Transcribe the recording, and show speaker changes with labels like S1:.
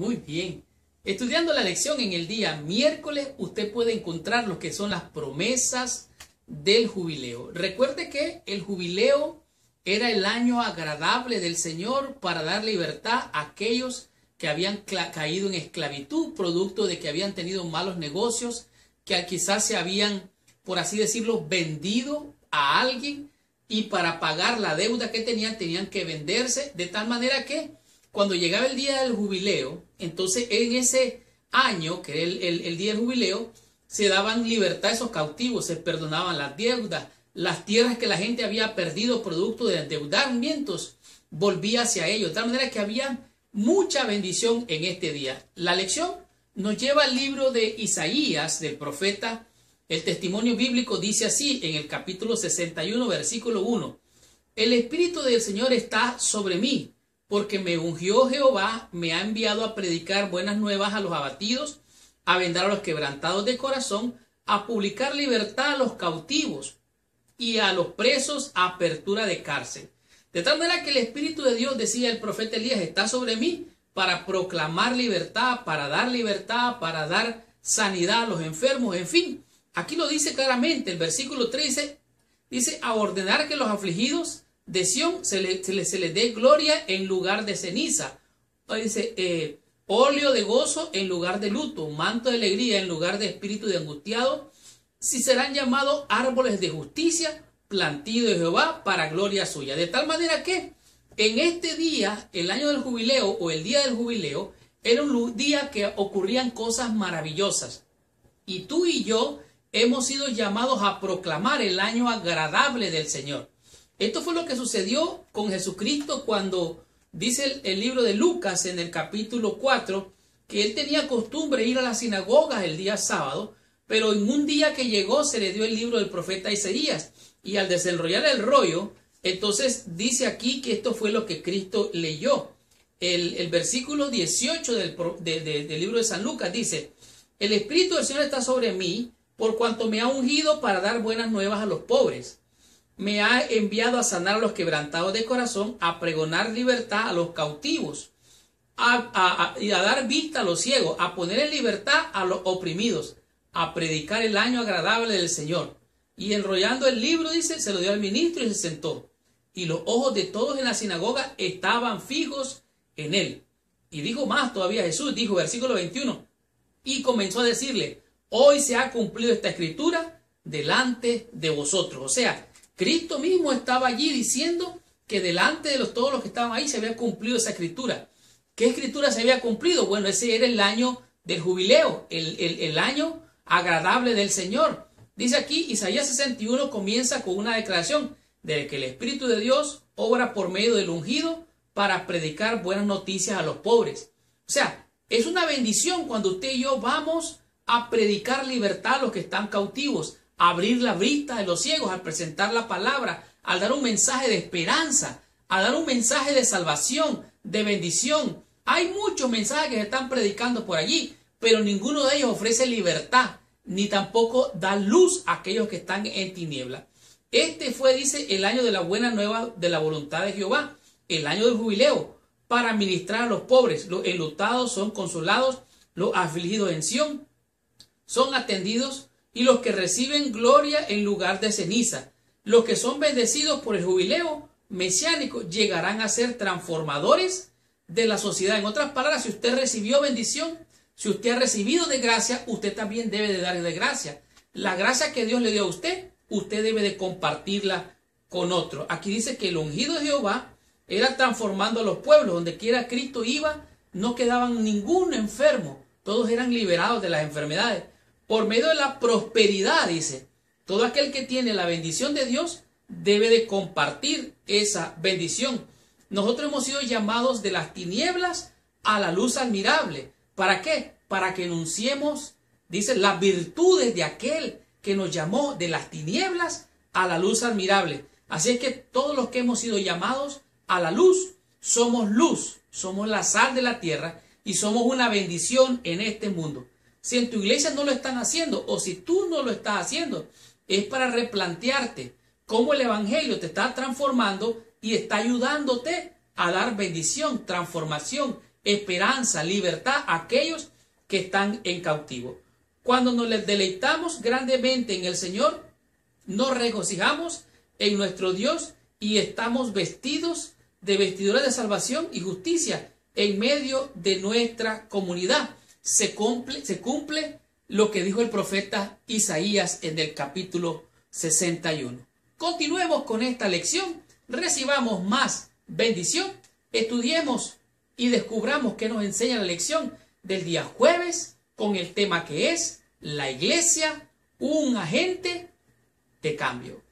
S1: Muy bien. Estudiando la lección en el día miércoles, usted puede encontrar lo que son las promesas del jubileo. Recuerde que el jubileo era el año agradable del Señor para dar libertad a aquellos que habían caído en esclavitud, producto de que habían tenido malos negocios, que quizás se habían, por así decirlo, vendido a alguien y para pagar la deuda que tenían tenían que venderse, de tal manera que cuando llegaba el día del jubileo, entonces en ese año, que era el, día del jubileo, se daban libertad a esos cautivos, se perdonaban las deudas, las tierras que la gente había perdido producto de endeudamientos, volvía hacia ellos, de tal manera que había mucha bendición en este día. La lección nos lleva al libro de Isaías, del profeta el testimonio bíblico dice así en el capítulo 61, versículo 1. El Espíritu del Señor está sobre mí, porque me ungió Jehová, me ha enviado a predicar buenas nuevas a los abatidos, a vendar a los quebrantados de corazón, a publicar libertad a los cautivos y a los presos apertura de cárcel. De tal manera que el Espíritu de Dios, decía el profeta Elías, está sobre mí para proclamar libertad, para dar libertad, para dar sanidad a los enfermos, en fin, Aquí lo dice claramente, el versículo 13 dice, a ordenar que los afligidos de Sión se les le, dé gloria en lugar de ceniza. Dice, eh, óleo de gozo en lugar de luto, manto de alegría en lugar de espíritu de angustiado, si serán llamados árboles de justicia, plantido de Jehová para gloria suya. De tal manera que en este día, el año del jubileo o el día del jubileo, era un día que ocurrían cosas maravillosas. Y tú y yo hemos sido llamados a proclamar el año agradable del Señor. Esto fue lo que sucedió con Jesucristo cuando dice el, libro de Lucas en el capítulo 4 que él tenía costumbre ir a las sinagogas el día sábado, pero en un día que llegó se le dio el libro del profeta Isaías y al desenrollar el rollo, entonces dice aquí que esto fue lo que Cristo leyó. El, versículo 18 del, del libro de San Lucas dice, el Espíritu del Señor está sobre mí por cuanto me ha ungido para dar buenas nuevas a los pobres. Me ha enviado a sanar a los quebrantados de corazón, a pregonar libertad a los cautivos, a, y a dar vista a los ciegos, a poner en libertad a los oprimidos, a predicar el año agradable del Señor. Y enrollando el libro, dice, se lo dio al ministro y se sentó. Y los ojos de todos en la sinagoga estaban fijos en él. Y dijo más todavía Jesús, dijo versículo 21, y comenzó a decirle, Hoy se ha cumplido esta escritura delante de vosotros. O sea, Cristo mismo estaba allí diciendo que delante de todos los que estaban ahí se había cumplido esa escritura. ¿Qué escritura se había cumplido? Bueno, ese era el año del jubileo, el, el año agradable del Señor. Dice aquí, Isaías 61 comienza con una declaración de que el Espíritu de Dios obra por medio del ungido para predicar buenas noticias a los pobres. O sea, es una bendición cuando usted y yo vamos a predicar libertad a los que están cautivos, abrir la vista de los ciegos, al presentar la palabra, al dar un mensaje de esperanza, a dar un mensaje de salvación, de bendición. Hay muchos mensajes que se están predicando por allí, pero ninguno de ellos ofrece libertad, ni tampoco da luz a aquellos que están en tiniebla. Este fue, dice, el año de la buena nueva de la voluntad de Jehová, el año del jubileo, para ministrar a los pobres. Los enlutados son consolados, los afligidos en Sión son atendidos y los que reciben gloria en lugar de ceniza. Los que son bendecidos por el jubileo mesiánico llegarán a ser transformadores de la sociedad. En otras palabras, si usted recibió bendición, si usted ha recibido de gracia, usted también debe de dar de gracia. La gracia que Dios le dio a usted, usted debe de compartirla con otro. Aquí dice que el ungido de Jehová era transformando a los pueblos. Donde quiera Cristo iba, no quedaban ningún enfermo. Todos eran liberados de las enfermedades por medio de la prosperidad, dice. Todo aquel que tiene la bendición de Dios debe de compartir esa bendición. Nosotros hemos sido llamados de las tinieblas a la luz admirable. ¿Para qué? Para que enunciemos, dice, las virtudes de aquel que nos llamó de las tinieblas a la luz admirable. Así es que todos los que hemos sido llamados a la luz, somos luz, somos la sal de la tierra y somos una bendición en este mundo. Si en tu iglesia no lo están haciendo o si tú no lo estás haciendo, es para replantearte cómo el Evangelio te está transformando y está ayudándote a dar bendición, transformación esperanza, libertad a aquellos que están en cautivo. Cuando nos deleitamos grandemente en el Señor, nos regocijamos en nuestro Dios y estamos vestidos de vestiduras de salvación y justicia en medio de nuestra comunidad. Se cumple, se cumple lo que dijo el profeta Isaías en el capítulo 61. Continuemos con esta lección, recibamos más bendición, estudiemos y descubramos qué nos enseña la lección del día jueves con el tema que es la iglesia, un agente de cambio.